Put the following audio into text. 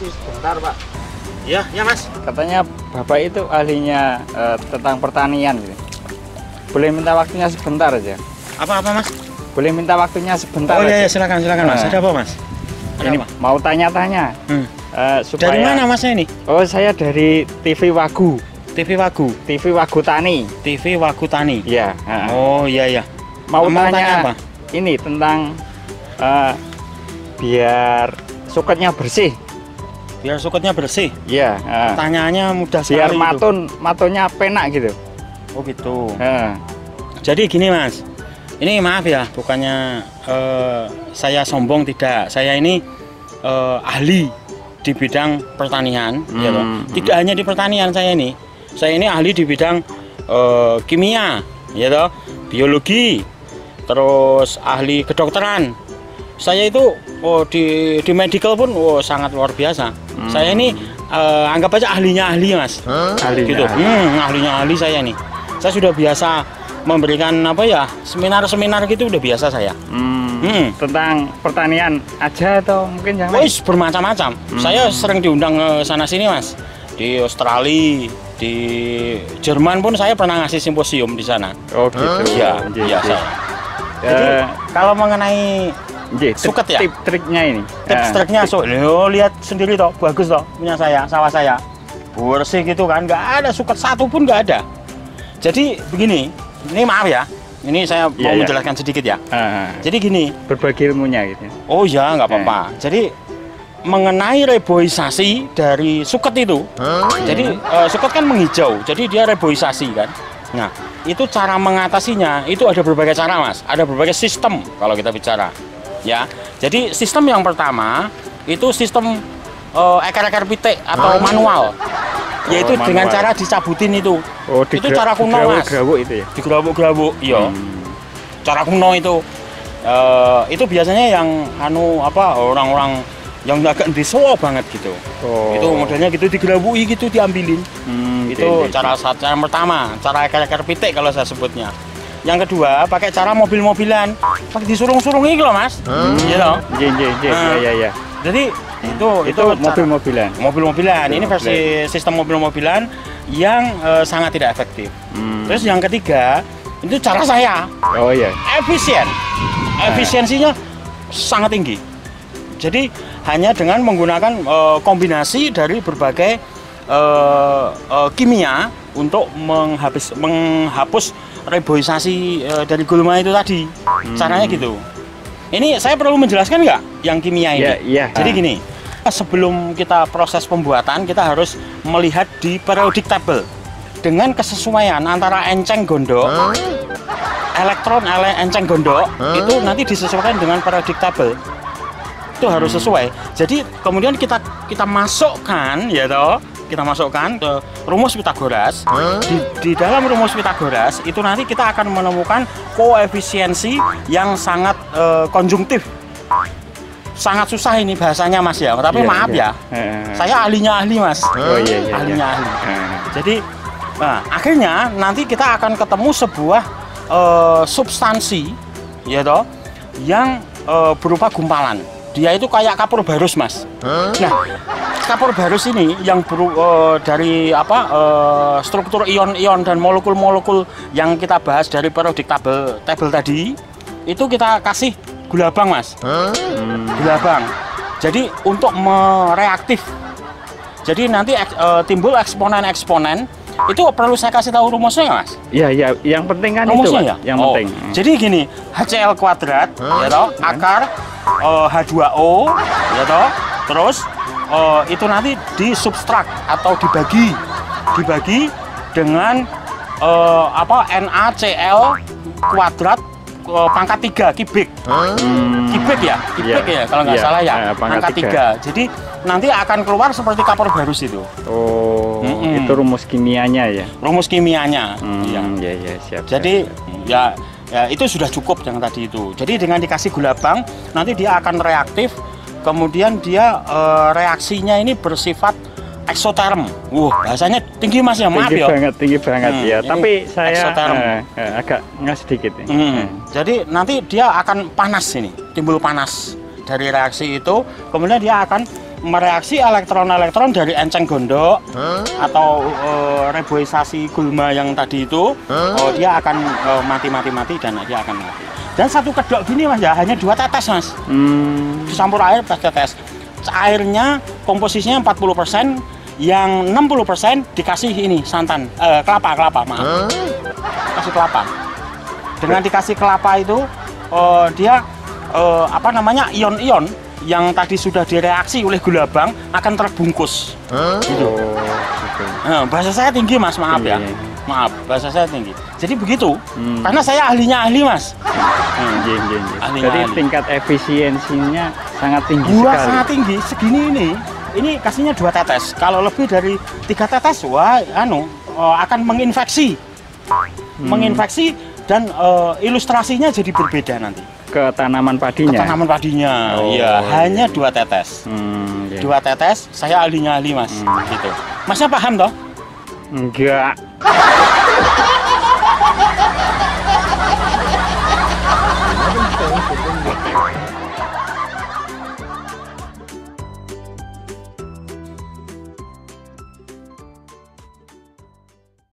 Permisi sebentar, Pak. Iya, ya Mas. Katanya Bapak itu ahlinya eh, tentang pertanian gitu. Boleh minta waktunya sebentar aja. Apa-apa Mas? Boleh minta waktunya sebentar Oh iya, iya silakan silakan Mas. Nah. Ada apa Mas? Ada Ini apa? mau tanya-tanya Hmm. eh, supaya Dari mana Mas ini? Oh, saya dari TV Wagu, TV Wagu, TV Wagu Tani. TV Wagu Tani. Iya, heeh. Oh iya iya. mau, mau tanya, tanya apa? Ini tentang eh, biar suketnya bersih. Biar suketnya bersih. Iya, heeh. Pertanyaannya mudah biar sekali. itu. matun matunnya penak gitu. Oh gitu. Heeh. Jadi gini Mas. Ini maaf ya, bukannya eh, saya sombong tidak. Saya ini eh, ahli di bidang pertanian, ya. Hmm, Tidak hanya di pertanian saya ini. Saya ini ahli di bidang eh, kimia, ya toh, biologi, terus ahli kedokteran. Saya itu oh di di medical pun oh sangat luar biasa. Saya ini eh, anggap aja ahlinya ahli, Mas Ahlinya. gitu. Hmm, ahlinya ahli saya nih. Saya sudah biasa memberikan apa ya seminar-seminar gitu udah biasa saya. Hmm, Hmm. Tentang pertanian aja atau mungkin yang lain? Wis bermacam-macam. Saya sering diundang ke sana sini mas. Di Australia, di Jerman pun saya pernah ngasih simposium di sana. Oh gitu. Iya, iya nggih. saya. Jadi kalau mengenai tip- suket ya? Tip-triknya ini. tips Eh, triknya, so, lo lihat sendiri toh, bagus toh punya saya, sawah saya. Bersih gitu kan, nggak ada suket satu pun nggak ada. Jadi begini, ini maaf ya, ini saya mau Iya, iya. menjelaskan sedikit ya. eh, Jadi gini, berbagi ilmunya gitu. oh ya nggak apa-apa. Jadi mengenai reboisasi dari suket itu, jadi eh, suket kan menghijau, jadi dia reboisasi kan. Nah itu cara mengatasinya itu ada berbagai cara mas, ada berbagai sistem kalau kita bicara, ya. Jadi sistem yang pertama itu sistem eh, ekar-ekar pitik atau manual, yaitu Oh, dengan cara dicabutin itu. Oh, Itu cara kuno, Mas. Itu ya. digerabuk-gerabuk iya Hmm. cara kuno itu eh, itu biasanya yang anu apa orang-orang yang agak disuwo banget gitu Oh. itu modelnya gitu digerabuki gitu diambilin Hmm, itu nggih, cara satu cara pertama cara ekar-ekar pitik kalau saya sebutnya yang kedua pakai cara mobil-mobilan pakai disurung-surung ini loh mas iya loh nggih. Nggih, nggih, nggih. Nah. Iya, iya. jadi itu Itu mobil-mobilan. mobil-mobilan ini versi sistem mobil-mobilan yang eh, sangat tidak efektif Hmm. terus yang ketiga itu cara saya Oh iya. efisien. Efisiensinya sangat tinggi. Jadi hanya dengan menggunakan eh, kombinasi dari berbagai eh, eh, kimia untuk menghapus menghapus reboisasi eh, dari gulma itu tadi. Caranya gitu. Ini saya perlu menjelaskan nggak yang kimia ini? Iya, iya. Jadi gini, sebelum kita proses pembuatan kita harus melihat di periodic table dengan kesesuaian antara enceng gondok elektron ele enceng gondok itu nanti disesuaikan dengan periodic table itu harus sesuai jadi kemudian kita kita masukkan ya toh kita masukkan ke rumus Pitagoras di, di dalam rumus Pitagoras itu nanti kita akan menemukan koefisiensi yang sangat eh, konjungtif sangat susah ini bahasanya mas ya tapi Iya, maaf iya. ya eh. saya ahlinya ahli mas Oh iya, iya. ahlinya iya. ahli Eh. jadi nah, akhirnya nanti kita akan ketemu sebuah eh, substansi ya toh yang eh, berupa gumpalan. Dia itu kayak kapur barus, Mas. Nah, kapur barus ini yang beru- eh, dari apa eh, struktur ion-ion dan molekul-molekul yang kita bahas dari periodic table table tadi itu kita kasih gula bang, Mas. Gula bang. Jadi untuk mereaktif jadi nanti eh, timbul eksponen-eksponen itu perlu saya kasih tahu rumusnya mas? Iya, iya. Yang penting kan itu, Rumusnya Pak. ya? Yang Oh, penting. Jadi gini, HCl kuadrat, ya toh, akar eh, H2O, ya toh, terus eh, itu nanti disubstrak atau dibagi, dibagi dengan eh, apa NaCl kuadrat eh, pangkat 3 kubik. Hmm. Kubik ya, kubik Iya, ya kalau nggak iya, salah ya, eh, pangkat pangkat tiga. 3. Jadi nanti akan keluar seperti kapur barus itu. Oh, Mm-mm. itu rumus kimianya ya. rumus kimianya. Hmm, Iya. iya, iya, siap. Jadi siap. ya, ya itu sudah cukup yang tadi itu. Jadi dengan dikasih gula bang, nanti dia akan reaktif. Kemudian dia eh, reaksinya ini bersifat eksoterm. Wah, bahasanya tinggi mas ya, maaf tinggi ya. banget, tinggi banget Hmm, ya. ini Tapi saya eksoterm. eh, eh, agak nggak sedikit nih. Hmm, Eh. Jadi nanti dia akan panas ini, timbul panas dari reaksi itu. Kemudian dia akan mereaksi elektron-elektron dari enceng gondok atau eh, reboisasi gulma yang tadi itu, oh, dia akan eh, mati-mati-mati dan dia akan mati. Dan satu kedok gini mas ya hanya dua tetes mas, Hmm. dicampur air pas tetes. Airnya komposisinya 40%, yang 60% dikasih ini santan, eh, kelapa, kelapa, maaf. Kasih kelapa. Dengan dikasih kelapa itu, eh, dia eh, apa namanya ion-ion yang tadi sudah direaksi oleh gula bang akan terbungkus. Gitu. Oh, gitu. Nah, bahasa saya tinggi mas, maaf ya. Tinggi. Maaf, bahasa saya tinggi. Jadi begitu, Hmm. karena saya ahlinya ahli mas. Hmm, iya, iya, iya. Ahli Jadi ahli. tingkat efisiensinya sangat tinggi Gua sekali. sangat tinggi, segini ini. Ini kasihnya dua tetes. Kalau lebih dari tiga tetes, wah, anu eh, akan menginfeksi, Hmm. menginfeksi dan eh, ilustrasinya jadi berbeda nanti. Ke tanaman padinya. Tanaman padinya, Oh, iya, iya. hanya dua tetes. Hmm, iya. Dua tetes, saya ahlinya ahli mas, Hmm. gitu. Masnya paham toh? Enggak.